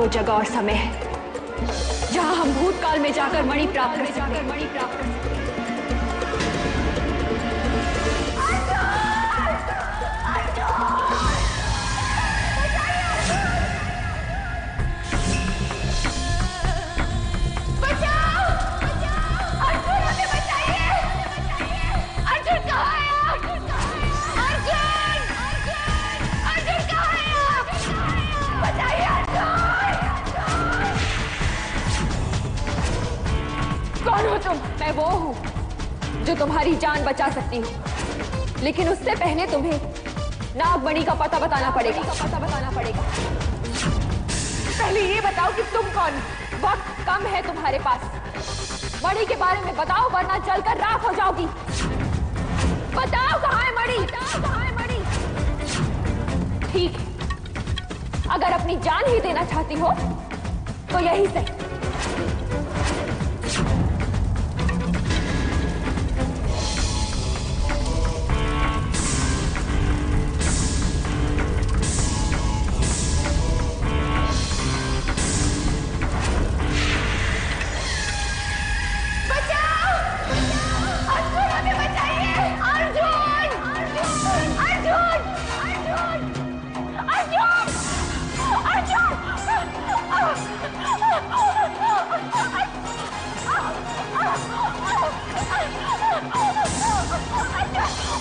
वो जगह और समय है। जहाँ हम भूतकाल में जाकर मणि प्राप्त कर सकते मणि मैं वो हूँ जो तुम्हारी जान बचा सकती हूँ। लेकिन उससे पहले तुम्हें नागमणि का पता बताना पड़ेगा। का पता बताना पड़ेगा पहले ये बताओ कि तुम कौन? वक्त कम है तुम्हारे पास। मणि के बारे में बताओ, वरना जलकर राख हो जाओगी। बताओ कहाँ है मणि? कहाँ है मणि ठीक। है अगर अपनी जान ही देना चाहती हो तो यही सही।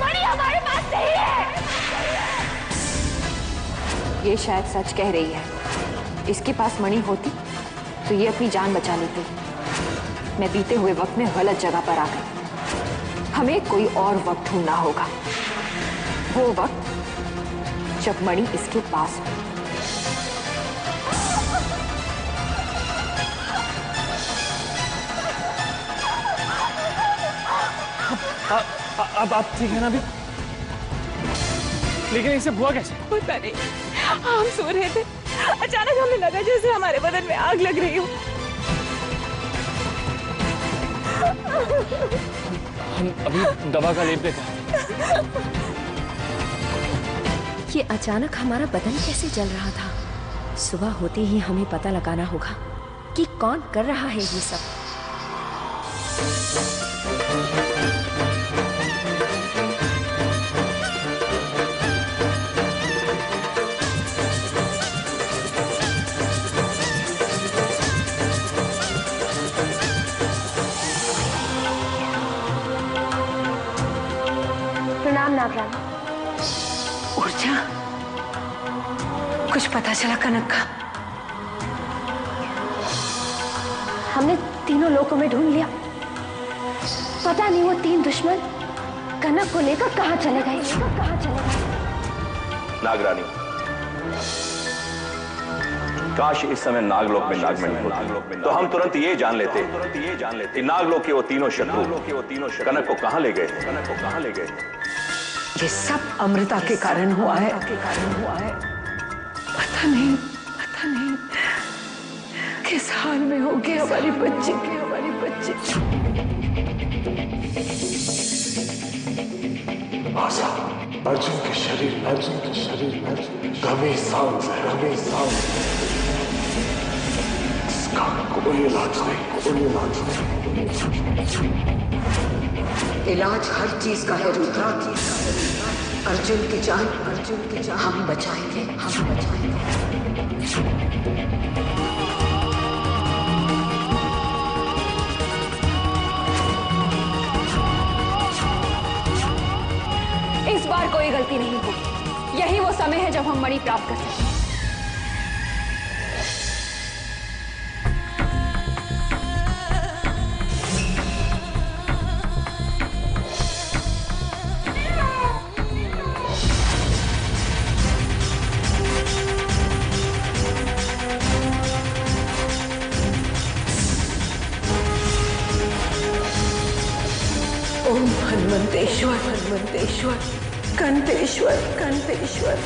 मणि हमारे पास नहीं है। ये शायद सच कह रही है। इसके पास मणि होती तो ये अपनी जान बचा लेती। मैं बीते हुए वक्त में गलत जगह पर आ गई। हमें कोई और वक्त ढूंढना होगा। वो वक्त जब मणि इसके पास हो। आ, अब आप ठीक है ना अभी? लेकिन इसे हुआ कैसे? पता नहीं। हम सो रहे थे। अचानक हमें लगा जैसे हमारे बदन में आग लग रही हो। हम अभी दवा का लेप देते हैं। ये अचानक हमारा बदन कैसे जल रहा था? सुबह होते ही हमें पता लगाना होगा कि कौन कर रहा है ये सब। पता चला कनक का हमने तीनों लोगों में ढूंढ लिया। पता नहीं वो तीन दुश्मन कनक को लेकर कहाँ चले गए। कहाँ चले गए नागरानी काश इस समय नागलोक में नागमणि होती। तो हम तुरंत ये जान लेते तुरंत ये जान लेते नागलोक के वो तीनों शत्रु के वो तीनों कनक को कहाँ ले गए। कनक को कहाँ ले गए ये सब अमृता के कारण हुआ है के कारण हुआ है। पता नहीं पता नहीं किस हाल में होगी हमारी बच्ची की हमारी बच्ची आशा अर्जुन के शरीर अर्जुन के शरीर में गमे सांस है गमे सांस इसका कोई इलाज नहीं कोई इलाज नहीं। इलाज हर चीज़ का है रुद्रा अर्जुन की जान अर्जुन की जान। हम बचाएँगे हम बचाएँगे। इस बार कोई गलती नहीं होगी। यही वो समय है जब हम मणि प्राप्त कर सकते हैं हनुमंतेश्वर हनुमंतेश्वर कंतेश्वर कंतेश्वर।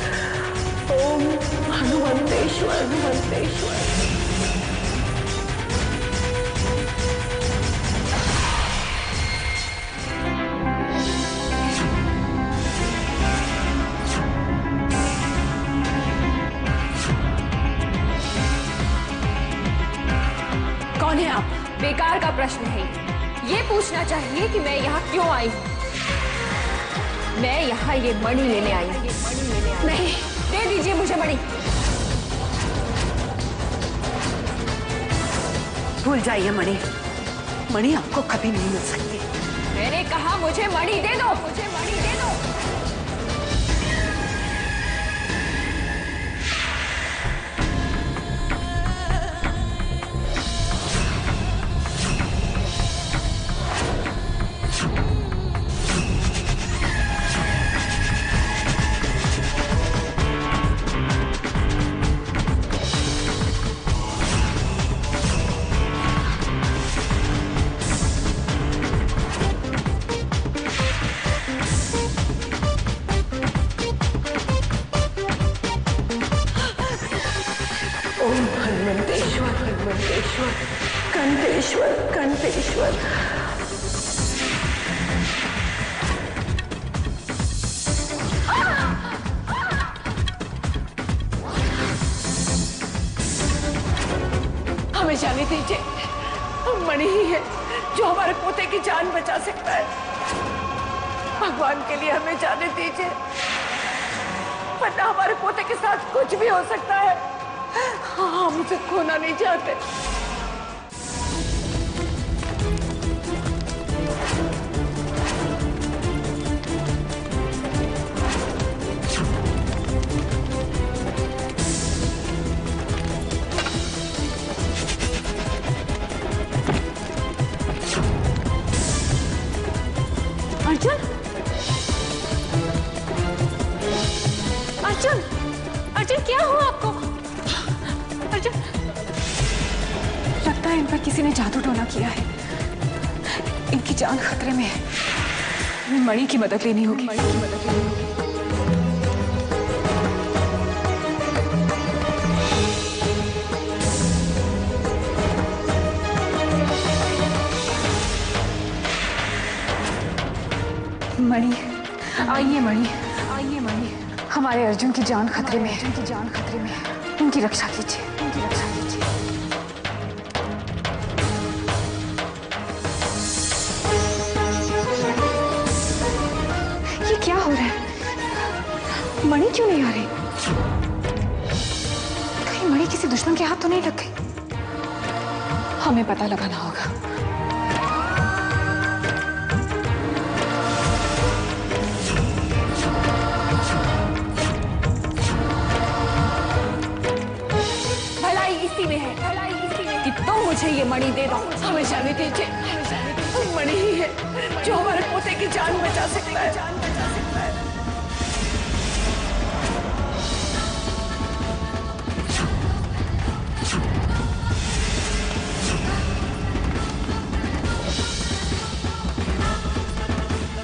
ओम हनुमंतेश्वर हनुमंतेश्वर। ये पूछना चाहिए कि मैं यहाँ क्यों आई हूँ? मैं यहाँ ये मणि लेने आई हूँ। नहीं दे दीजिए मुझे मणि। भूल जाइए मणि। मणि आपको कभी नहीं मिल सकती। मैंने कहा मुझे मणि दे दो। मुझे ओम हनुमंतेश्वर हनुमंतेश्वर कंतेश्वर कंतेश्वर हमें जाने दीजिए। हम मणि ही है, जो हमारे पोते की जान बचा सकता है। भगवान के लिए हमें जाने दीजिए। वरना हमारे पोते के साथ कुछ भी हो सकता है। हम उसे खोना नहीं चाहते। अर्जुन! अर्जुन! अर्जुन क्या हुआ आपको? लगता है, इन पर किसी ने जादू टोना किया है। इनकी जान खतरे में है। मणि की मदद लेनी होगी मणि की मदद लेनी होगी। मणि, आइए मणि। आइए मणि। हमारे अर्जुन की जान खतरे में अर्जुन की जान खतरे में उनकी रक्षा कीजिए। उनकी रक्षा मणि क्यों नहीं आ रही? कहीं मणि किसी दुश्मन के हाथ तो नहीं लग गई? हमें पता लगाना होगा। में है कि मुझे ये मणि दे दो हमें जाने दीजिए मणि ही है, जो हमारे पोते की जान बचा सकता है।